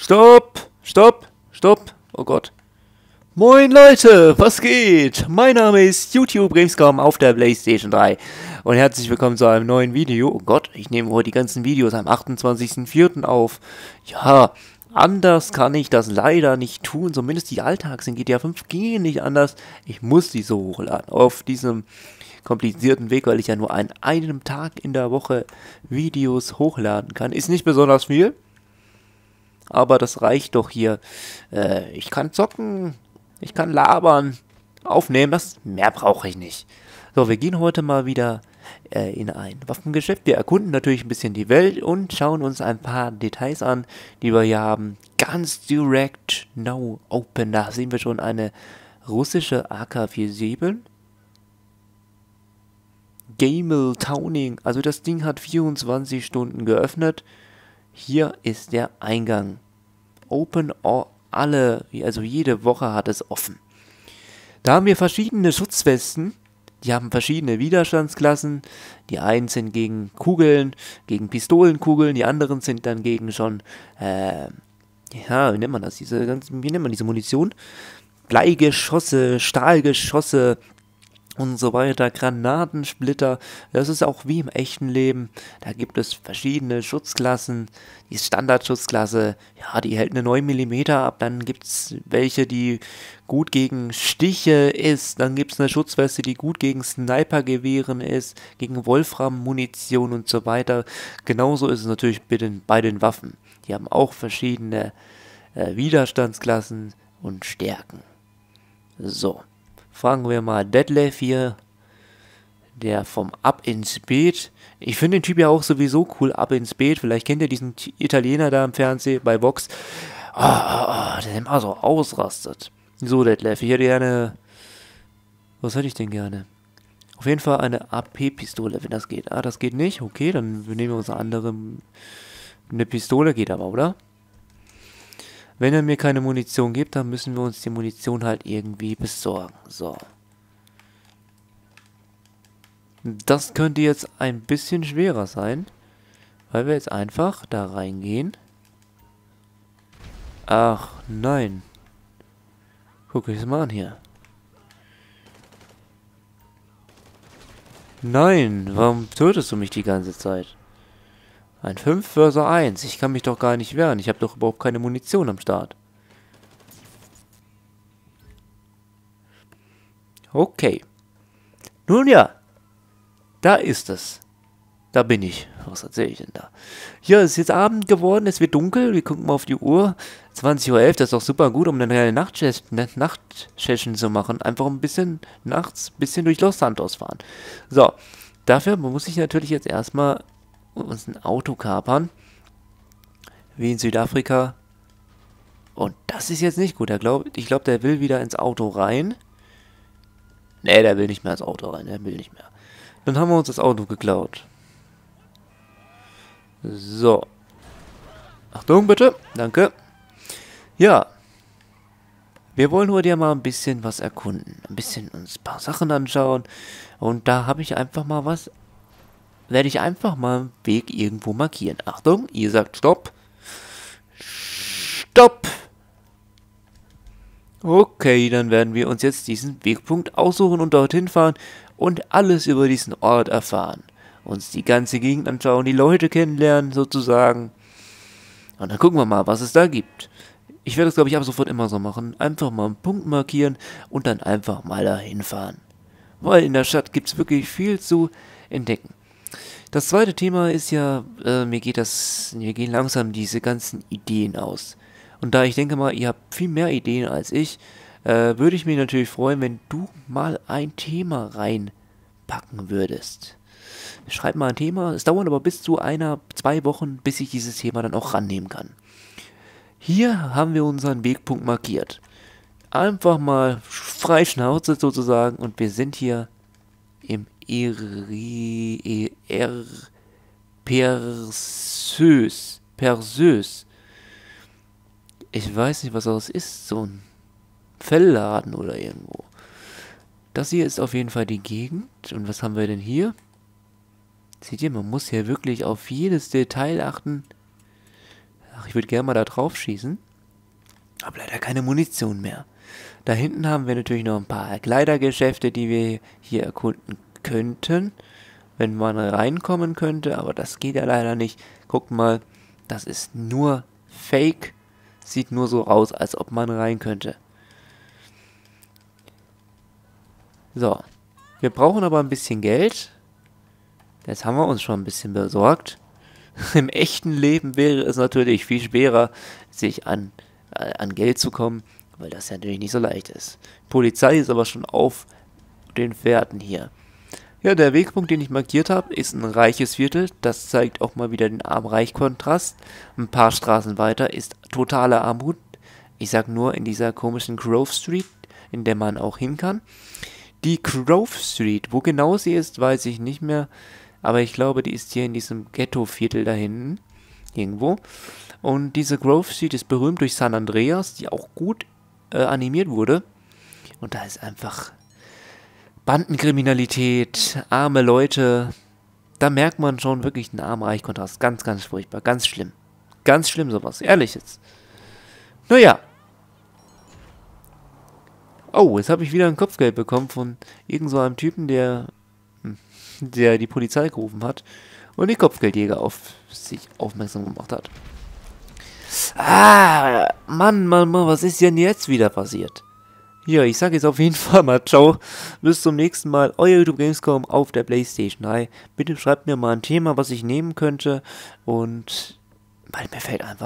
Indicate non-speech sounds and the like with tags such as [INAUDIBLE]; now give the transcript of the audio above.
Stopp! Stopp! Stopp! Oh Gott. Moin Leute, was geht? Mein Name ist YouTube Gamescom auf der Playstation 3 und herzlich willkommen zu einem neuen Video. Oh Gott, ich nehme heute die ganzen Videos am 28.04. auf. Ja, anders kann ich das leider nicht tun, zumindest die Alltags in GTA 5 gehen nicht anders. Ich muss die so hochladen auf diesem komplizierten Weg, weil ich ja nur an einem Tag in der Woche Videos hochladen kann. Ist nicht besonders viel, aber das reicht doch hier. Äh, ich kann zocken, ich kann labern, aufnehmen, das mehr brauche ich nicht. So, wir gehen heute mal wieder äh, in ein Waffengeschäft. Wir erkunden natürlich ein bisschen die Welt und schauen uns ein paar Details an, die wir hier haben. Ganz direct, no open. Da sehen wir schon eine russische AK-47. Gamel Towning, also das Ding hat 24 Stunden geöffnet. Hier ist der Eingang. Open alle, also jede Woche hat es offen. Da haben wir verschiedene Schutzwesten. Die haben verschiedene Widerstandsklassen. Die einen sind gegen Kugeln, gegen Pistolenkugeln, die anderen sind dann gegen schon, äh, ja, wie nennt man das? Diese ganzen, wie nennt man diese Munition? Bleigeschosse, Stahlgeschosse, und so weiter, Granatensplitter. Das ist auch wie im echten Leben. Da gibt es verschiedene Schutzklassen. Die Standardschutzklasse, ja, die hält eine 9 mm ab. Dann gibt es welche, die gut gegen Stiche ist. Dann gibt es eine Schutzweste, die gut gegen Snipergewehren ist, gegen Wolfram-Munition und so weiter. Genauso ist es natürlich bei den, Waffen. Die haben auch verschiedene äh, Widerstandsklassen und Stärken. So. Fragen wir mal Detlef hier, der vom Ab ins Beet. Ich finde den Typ ja auch sowieso cool, Ab ins Beet. Vielleicht kennt ihr diesen Italiener da im Fernsehen bei Vox. Oh, oh, oh, der immer so ausrastet. So, Detlef, ich hätte gerne. Was hätte ich denn gerne? Auf jeden Fall eine AP-Pistole, wenn das geht. Ah, das geht nicht. Okay, dann nehmen wir uns eine andere. Eine Pistole geht aber, oder? Wenn er mir keine Munition gibt, dann müssen wir uns die Munition halt irgendwie besorgen. So. Das könnte jetzt ein bisschen schwerer sein, weil wir jetzt einfach da reingehen. Ach, nein. Guck ich es mal an hier. Nein, warum tötest du mich die ganze Zeit? Ein 5 versus 1. Ich kann mich doch gar nicht wehren. Ich habe doch überhaupt keine Munition am Start. Okay. Nun ja. Da ist es. Da bin ich. Was erzähle ich denn da? Ja, es ist jetzt Abend geworden, es wird dunkel. Wir gucken mal auf die Uhr. 20.11 Uhr, das ist doch super gut, um eine kleine Nachtsession zu machen. Einfach ein bisschen nachts, ein bisschen durch Los Santos fahren. So, dafür muss ich natürlich jetzt erstmal uns ein Auto kapern. Wie in Südafrika. Und das ist jetzt nicht gut. Glaub, ich glaube, der will wieder ins Auto rein. Nee, der will nicht mehr ins Auto rein. Der will nicht mehr. Dann haben wir uns das Auto geklaut. So. Achtung bitte. Danke. Ja. Wir wollen heute ja mal ein bisschen was erkunden. Ein bisschen uns ein paar Sachen anschauen. Und da habe ich einfach mal was werde ich einfach mal einen Weg irgendwo markieren. Achtung, ihr sagt Stopp. Stopp! Okay, dann werden wir uns jetzt diesen Wegpunkt aussuchen und dorthin fahren und alles über diesen Ort erfahren. Uns die ganze Gegend anschauen, die Leute kennenlernen sozusagen. Und dann gucken wir mal, was es da gibt. Ich werde es, glaube ich, ab sofort immer so machen. Einfach mal einen Punkt markieren und dann einfach mal dahin fahren. Weil in der Stadt gibt es wirklich viel zu entdecken. Das zweite Thema ist ja, äh, mir geht das, mir gehen langsam diese ganzen Ideen aus. Und da ich denke mal, ihr habt viel mehr Ideen als ich, äh, würde ich mich natürlich freuen, wenn du mal ein Thema reinpacken würdest. Schreib mal ein Thema. Es dauert aber bis zu einer, zwei Wochen, bis ich dieses Thema dann auch rannehmen kann. Hier haben wir unseren Wegpunkt markiert. Einfach mal frei Schnauze sozusagen und wir sind hier Eri, er, Perseus. Perseus. Ich weiß nicht, was das ist. So ein Fellladen oder irgendwo. Das hier ist auf jeden Fall die Gegend. Und was haben wir denn hier? Seht ihr, man muss hier wirklich auf jedes Detail achten. Ach, ich würde gerne mal da drauf schießen. Aber leider keine Munition mehr. Da hinten haben wir natürlich noch ein paar Kleidergeschäfte, die wir hier erkunden könnten. Wenn man reinkommen könnte, aber das geht ja leider nicht. Guckt mal, das ist nur Fake. Sieht nur so aus, als ob man rein könnte. So. Wir brauchen aber ein bisschen Geld. Jetzt haben wir uns schon ein bisschen besorgt. [LAUGHS] Im echten Leben wäre es natürlich viel schwerer, sich an, äh, an Geld zu kommen, weil das ja natürlich nicht so leicht ist. Polizei ist aber schon auf den Pferden hier. Ja, der Wegpunkt, den ich markiert habe, ist ein reiches Viertel. Das zeigt auch mal wieder den Arm-Reich-Kontrast. Ein paar Straßen weiter ist totale Armut. Ich sag nur in dieser komischen Grove Street, in der man auch hin kann. Die Grove Street, wo genau sie ist, weiß ich nicht mehr. Aber ich glaube, die ist hier in diesem Ghetto-Viertel da hinten. Irgendwo. Und diese Grove Street ist berühmt durch San Andreas, die auch gut äh, animiert wurde. Und da ist einfach Bandenkriminalität, arme Leute. Da merkt man schon wirklich einen arm-reich-Kontrast. Ganz, ganz furchtbar. Ganz schlimm. Ganz schlimm sowas. Ehrlich jetzt. Naja. Oh, jetzt habe ich wieder ein Kopfgeld bekommen von irgend so einem Typen, der, hm, der die Polizei gerufen hat und die Kopfgeldjäger auf sich aufmerksam gemacht hat. Ah, Mann, Mann, Mann, was ist denn jetzt wieder passiert? Ja, ich sage jetzt auf jeden [LAUGHS] Fall mal ciao. Bis zum nächsten Mal. Euer YouTube Gamescom auf der Playstation 3. Bitte schreibt mir mal ein Thema, was ich nehmen könnte. Und weil mir fällt einfach